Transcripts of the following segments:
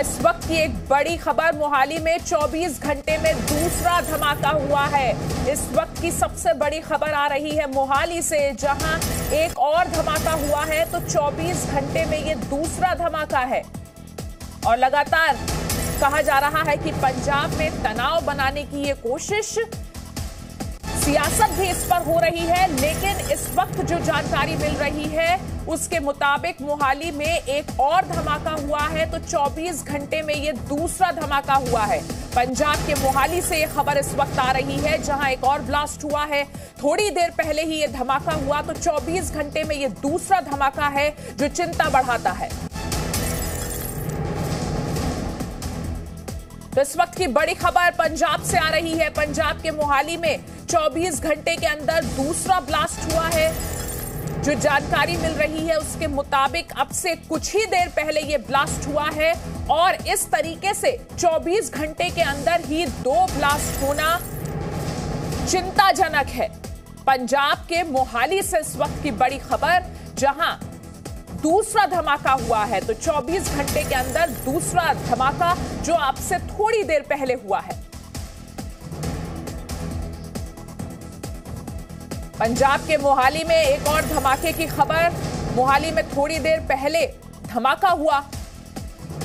इस वक्त की एक बड़ी खबर, मोहाली में 24 घंटे में दूसरा धमाका हुआ है। इस वक्त की सबसे बड़ी खबर आ रही है मोहाली से, जहाँ एक और धमाका हुआ है तो 24 घंटे में ये दूसरा धमाका है। और लगातार कहा जा रहा है कि पंजाब में तनाव बनाने की ये कोशिश सियासत भी इस पर हो रही है, लेकिन इस वक्त जो जानकारी मिल रही है, उसके मुताबिक मोहाली में एक और धमाका हुआ है तो 24 घंटे में ये दूसरा धमाका हुआ है। पंजाब के मोहाली से खबर इस वक्त आ रही है, जहाँ एक और ब्लास्ट हुआ है। थोड़ी देर पहले ही ये धमाका हुआ तो 24 घंटे में ये दूसरा धमाका है, जो चिंता बढ़ाता है। तो इस वक्त की बड़ी खबर पंजाब से आ रही है। पंजाब के मोहाली में 24 घंटे के अंदर दूसरा ब्लास्ट हुआ है। जो जानकारी मिल रही है, उसके मुताबिक अब से कुछ ही देर पहले ये ब्लास्ट हुआ है और इस तरीके से 24 घंटे के अंदर ही दो ब्लास्ट होना चिंताजनक है। पंजाब के मोहाली से इस वक्त की बड़ी खबर, जहाँ दूसरा धमाका हुआ है तो 24 घंटे के अंदर दूसरा धमाका जो अब से थोड़ी देर पहले हुआ है। पंजाब के मोहाली में एक और धमाके की खबर। मोहाली में थोड़ी देर पहले धमाका हुआ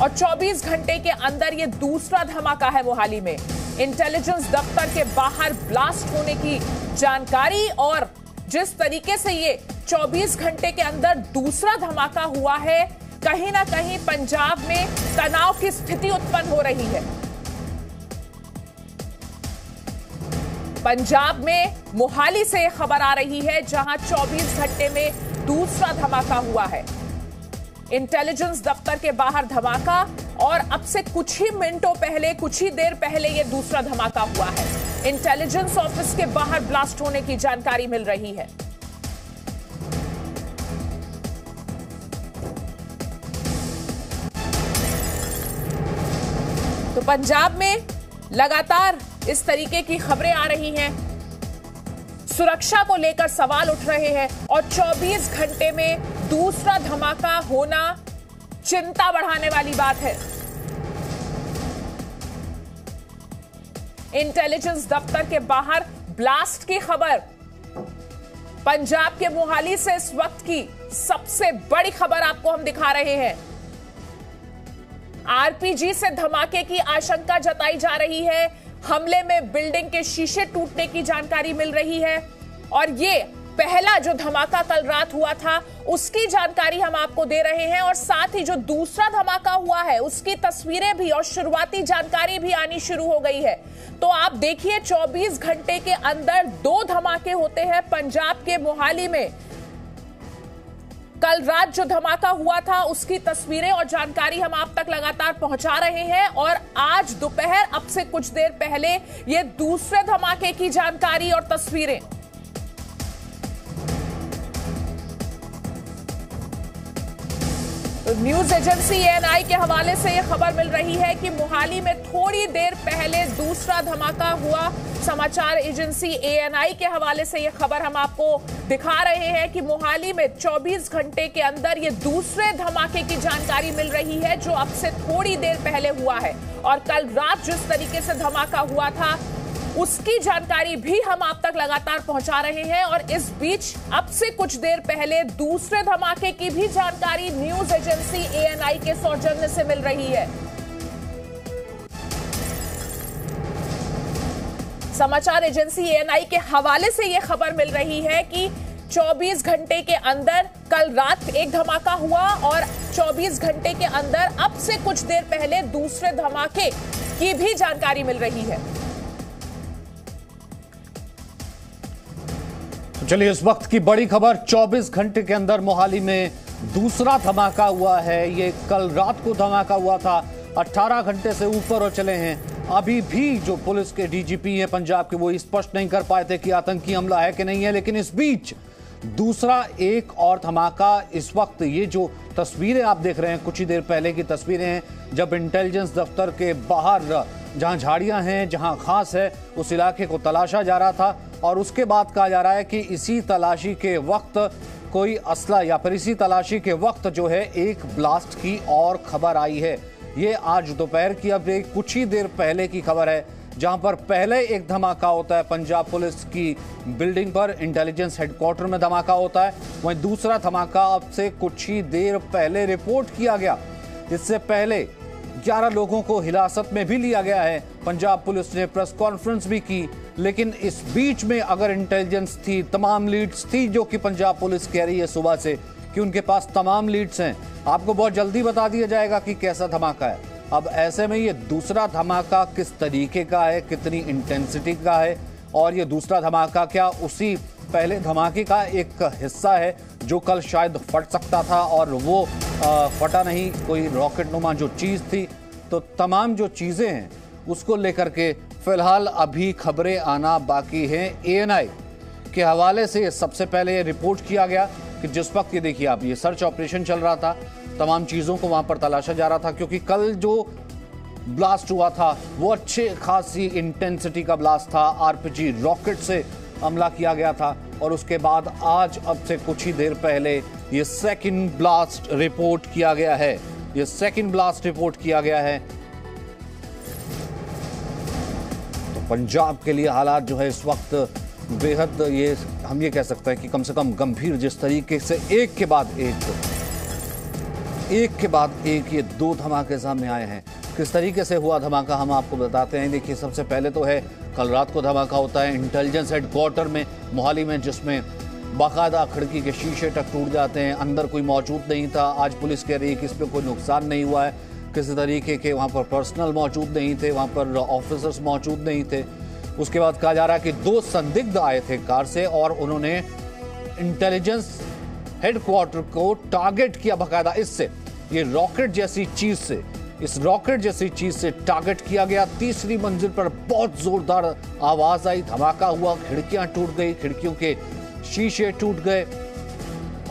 और 24 घंटे के अंदर ये दूसरा धमाका है मोहाली में। इंटेलिजेंस दफ्तर के बाहर ब्लास्ट होने की जानकारी और जिस तरीके से ये 24 घंटे के अंदर दूसरा धमाका हुआ है, कहीं ना कहीं पंजाब में तनाव की स्थिति उत्पन्न हो रही है। पंजाब में मोहाली से खबर आ रही है, जहाँ 24 घंटे में दूसरा धमाका हुआ है। इंटेलिजेंस दफ्तर के बाहर धमाका, और अब से कुछ ही मिनटों पहले, कुछ ही देर पहले यह दूसरा धमाका हुआ है। इंटेलिजेंस ऑफ़िस के बाहर ब्लास्ट होने की जानकारी मिल रही है। तो पंजाब में लगातार इस तरीके की खबरें आ रही हैं। सुरक्षा को लेकर सवाल उठ रहे हैं और 24 घंटे में दूसरा धमाका होना चिंता बढ़ाने वाली बात है। इंटेलिजेंस दफ्तर के बाहर ब्लास्ट की खबर। पंजाब के मोहाली से इस वक्त की सबसे बड़ी खबर आपको हम दिखा रहे हैं। आरपीजी से धमाके की आशंका जताई जा रही है। हमले में बिल्डिंग के शीशे टूटने की जानकारी मिल रही है। और ये पहला जो धमाका कल रात हुआ था, उसकी जानकारी हम आपको दे रहे हैं और साथ ही जो दूसरा धमाका हुआ है, उसकी तस्वीरें भी और शुरुआती जानकारी भी आनी शुरू हो गई है। तो आप देखिए 24 घंटे के अंदर दो धमाके होते हैं पंजाब के मोहाली में। कल रात जो धमाका हुआ था, उसकी तस्वीरें और जानकारी हम आप तक लगातार पहुँचा रहे हैं और आज दोपहर अब से कुछ देर पहले ये दूसरे धमाके की जानकारी और तस्वीरें। न्यूज़ एजेंसी एएनआई के हवाले से यह खबर मिल रही है कि मोहाली में थोड़ी देर पहले दूसरा धमाका हुआ। समाचार एजेंसी एएनआई के हवाले से यह खबर हम आपको दिखा रहे हैं कि मोहाली में 24 घंटे के अंदर ये दूसरे धमाके की जानकारी मिल रही है, जो अब से थोड़ी देर पहले हुआ है। और कल रात जिस तरीके से धमाका हुआ था उसकी जानकारी भी हम आप तक लगातार पहुँचा रहे हैं और इस बीच अब से कुछ देर पहले दूसरे धमाके की भी जानकारी न्यूज़ एजेंसी एएनआई के सौजन्य से मिल रही है। समाचार एजेंसी एएनआई के हवाले से यह खबर मिल रही है कि 24 घंटे के अंदर कल रात एक धमाका हुआ और 24 घंटे के अंदर अब से कुछ देर पहले दूसरे धमाके की भी जानकारी मिल रही है। चलिए, इस वक्त की बड़ी खबर 24 घंटे के अंदर मोहाली में दूसरा धमाका हुआ है। ये कल रात को धमाका हुआ था। 18 घंटे से ऊपर हो चले हैं। अभी भी जो पुलिस के डीजीपी हैं, पंजाब के, वो स्पष्ट नहीं कर पाए थे कि आतंकी हमला है कि नहीं है, लेकिन इस बीच दूसरा एक और धमाका इस वक्त, ये जो तस्वीरें आप देख रहे हैं, कुछ ही देर पहले की तस्वीरें हैं, जब इंटेलिजेंस दफ्तर के बाहर जहाँ झाड़ियाँ हैं, जहाँ घास है, उस इलाके को तलाशा जा रहा था और उसके बाद कहा जा रहा है कि इसी तलाशी के वक्त कोई असला या फिर इसी तलाशी के वक्त जो है एक ब्लास्ट की और खबर आई है। ये आज दोपहर की अब एक कुछ ही देर पहले की खबर है, जहाँ पर पहले एक धमाका होता है। पंजाब पुलिस की बिल्डिंग पर इंटेलिजेंस हेडक्वार्टर में धमाका होता है। वहीं दूसरा धमाका अब से कुछ ही देर पहले रिपोर्ट किया गया। इससे पहले 11 लोगों को हिरासत में भी लिया गया है। पंजाब पुलिस ने प्रेस कॉन्फ्रेंस भी की, लेकिन इस बीच में अगर इंटेलिजेंस थी, तमाम लीड्स थी जो कि पंजाब पुलिस कह रही है सुबह से कि उनके पास तमाम लीड्स हैं। आपको बहुत जल्दी बता दिया जाएगा कि कैसा धमाका है। अब ऐसे में ये दूसरा धमाका किस तरीके का है, कितनी इंटेंसिटी का है, और ये दूसरा धमाका क्या उसी पहले धमाके का एक हिस्सा है जो कल शायद फट सकता था और वो फटा नहीं, कोई रॉकेट नुमा जो चीज़ थी। तो तमाम जो चीज़ें हैं, उसको लेकर के फ़िलहाल अभी खबरें आना बाकी हैं। एएनआई के हवाले से सबसे पहले ये रिपोर्ट किया गया कि जिस वक्त ये देखिए, आप, ये सर्च ऑपरेशन चल रहा था, तमाम चीज़ों को वहाँ पर तलाशा जा रहा था, क्योंकि कल जो ब्लास्ट हुआ था, वो अच्छे खासी इंटेंसिटी का ब्लास्ट था। आरपीजी रॉकेट से हमला किया गया था और उसके बाद आज, अब से कुछ ही देर पहले ये सेकंड ब्लास्ट रिपोर्ट किया गया है। ये सेकंड ब्लास्ट रिपोर्ट किया गया है। तो पंजाब के लिए हालात जो है इस वक्त बेहद ये हम ये कह सकते हैं कि कम से कम गंभीर जिस तरीके से एक के बाद एक एक के बाद एक ये दो धमाके सामने आए हैं। किस तरीके से हुआ धमाका हम आपको बताते हैं। देखिए, सबसे पहले तो है, कल रात को धमाका होता है। इंटेलिजेंस हेडक्वार्टर में, मोहाली में, जिसमें बाकायदा खिड़की के शीशे तक टूट जाते हैं, अंदर कोई मौजूद नहीं था। आज पुलिस कह रही है कि इस पर कोई नुकसान नहीं हुआ है। किसी तरीके के वहाँ पर पर्सनल मौजूद नहीं थे, वहाँ पर ऑफिसर्स मौजूद नहीं थे। उसके बाद कहा जा रहा है कि दो संदिग्ध आए थे कार से और उन्होंने इंटेलिजेंस हेडक्वार्टर को टारगेट किया बाकायदा। इससे, ये रॉकेट जैसी चीज़ से, इस रॉकेट जैसी चीज़ से टारगेट किया गया। तीसरी मंजिल पर बहुत जोरदार आवाज़ आई, धमाका हुआ, खिड़कियाँ टूट गई, खिड़कियों के शीशे टूट गए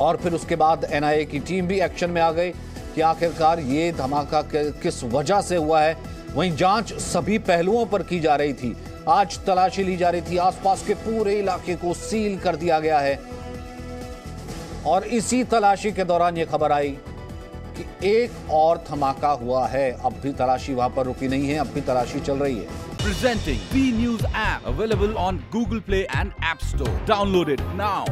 और फिर उसके बाद एनआईए की टीम भी एक्शन में आ गई कि आखिरकार ये धमाका किस वजह से हुआ है। वहीं जाँच सभी पहलुओं पर की जा रही थी। आज तलाशी ली जा रही थी। आसपास के पूरे इलाके को सील कर दिया गया है। और इसी तलाशी के दौरान यह खबर आई कि एक और धमाका हुआ है। अब भी तलाशी वहाँ पर रुकी नहीं है। अब भी तलाशी चल रही है। Presenting B News app available on Google Play and App Store. Download it now.